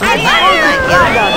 Oh Marius.